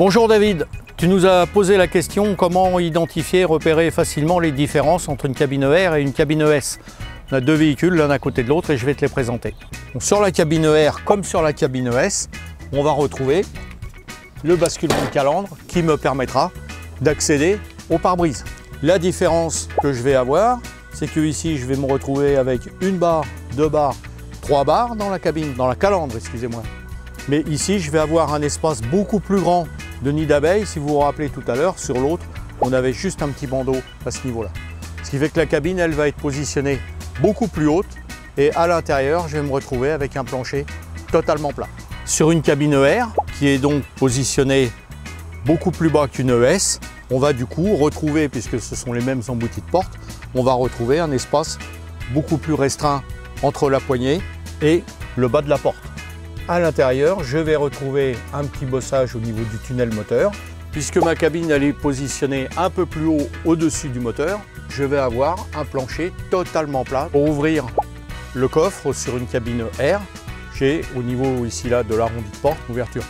Bonjour David, tu nous as posé la question comment identifier et repérer facilement les différences entre une cabine R et une cabine ES. On a deux véhicules l'un à côté de l'autre et je vais te les présenter. sur la cabine R comme sur la cabine ES, on va retrouver le basculement de calandre qui me permettra d'accéder au pare-brise. La différence que je vais avoir, c'est que ici je vais me retrouver avec une barre, deux barres, trois barres dans la cabine, dans la calandre, excusez-moi. Mais ici, je vais avoir un espace beaucoup plus grand de nid d'abeilles. Si vous vous rappelez tout à l'heure, sur l'autre, on avait juste un petit bandeau à ce niveau-là. Ce qui fait que la cabine, elle va être positionnée beaucoup plus haute et à l'intérieur, je vais me retrouver avec un plancher totalement plat. Sur une cabine ER, qui est donc positionnée beaucoup plus bas qu'une ES, on va du coup retrouver, puisque ce sont les mêmes emboutis de porte, on va retrouver un espace beaucoup plus restreint entre la poignée et le bas de la porte. À l'intérieur, je vais retrouver un petit bossage au niveau du tunnel moteur. Puisque ma cabine est positionnée un peu plus haut au-dessus du moteur, je vais avoir un plancher totalement plat. Pour ouvrir le coffre sur une cabine R, j'ai au niveau ici là de l'arrondi de porte ouverture.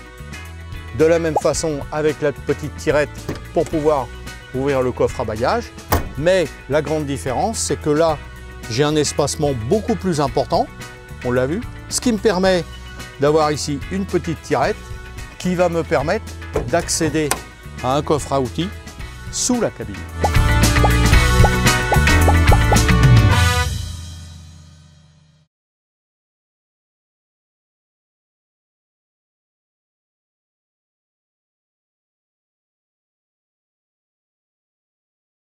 De la même façon avec la petite tirette pour pouvoir ouvrir le coffre à bagages. Mais la grande différence, c'est que là, j'ai un espacement beaucoup plus important, on l'a vu, ce qui me permet d'avoir ici une petite tirette qui va me permettre d'accéder à un coffre à outils sous la cabine.